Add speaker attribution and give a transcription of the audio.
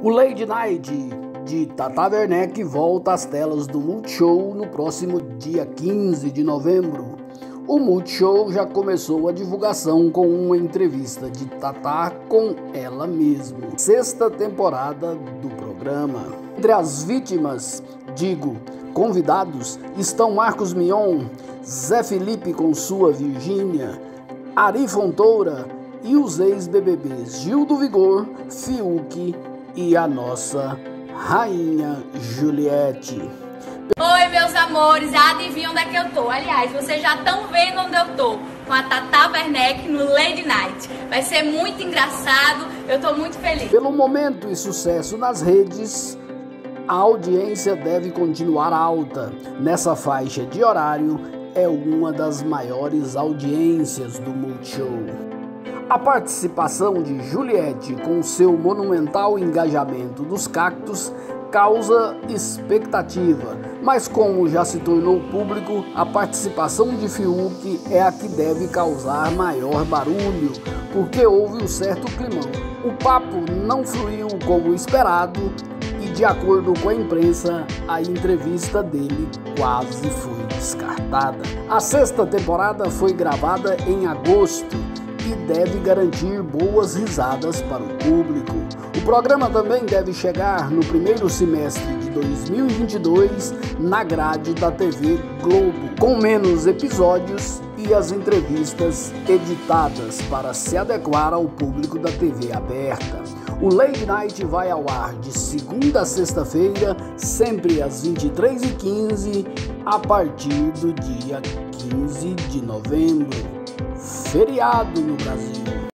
Speaker 1: O Lady Night de Tata Werneck volta às telas do Multishow no próximo dia 15 de novembro. O Multishow já começou a divulgação com uma entrevista de Tata com ela mesma. Sexta temporada do programa. Entre as vítimas, digo, convidados, estão Marcos Mion, Zé Felipe com sua Virgínia, Ari Fontoura e os ex-BBBs Gil do Vigor, Fiuk e a nossa Rainha Juliette.
Speaker 2: Oi, meus amores, adivinha onde é que eu tô? Aliás, vocês já estão vendo onde eu tô. Com a Tata Werneck no Lady Night. Vai ser muito engraçado, eu tô muito feliz.
Speaker 1: Pelo momento e sucesso nas redes, a audiência deve continuar alta. Nessa faixa de horário, é uma das maiores audiências do Multishow. A participação de Juliette com seu monumental engajamento dos cactos causa expectativa, mas como já se tornou público, a participação de Fiuk é a que deve causar maior barulho, porque houve um certo climão. O papo não fluiu como esperado e, de acordo com a imprensa, a entrevista dele quase foi descartada. A sexta temporada foi gravada em agosto e deve garantir boas risadas para o público. O programa também deve chegar no primeiro semestre de 2022 na grade da TV Globo, com menos episódios e as entrevistas editadas para se adequar ao público da TV aberta. O Late Night vai ao ar de segunda a sexta-feira, sempre às 23h15, a partir do dia 15 de novembro feriado no Brasil.